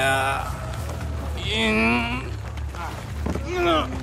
やうん。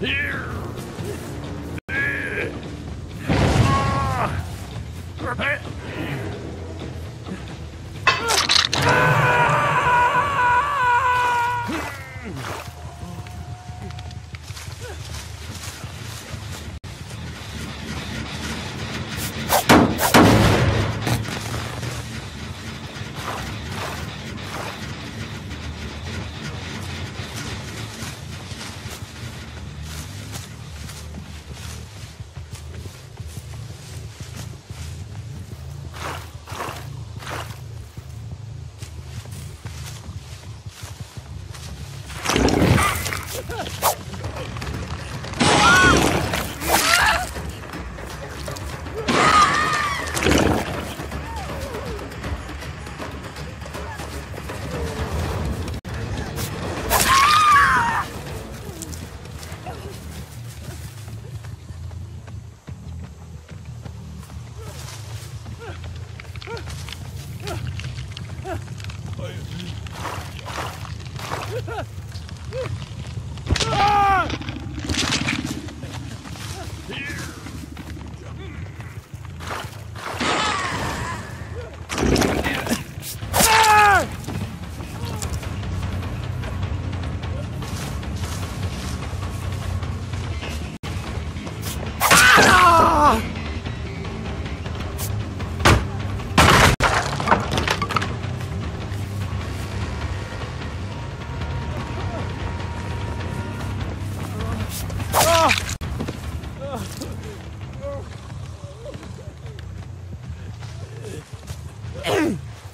Here!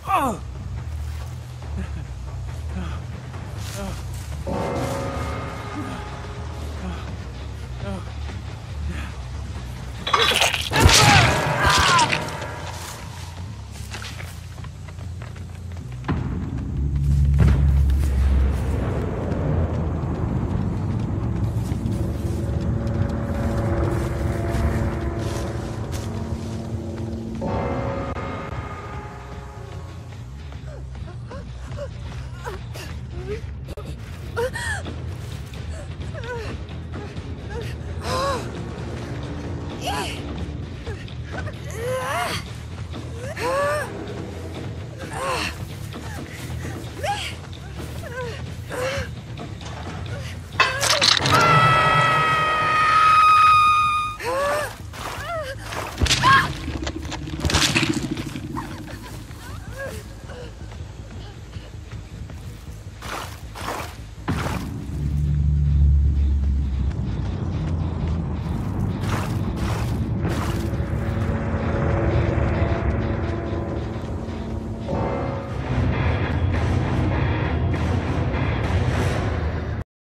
Oh! oh.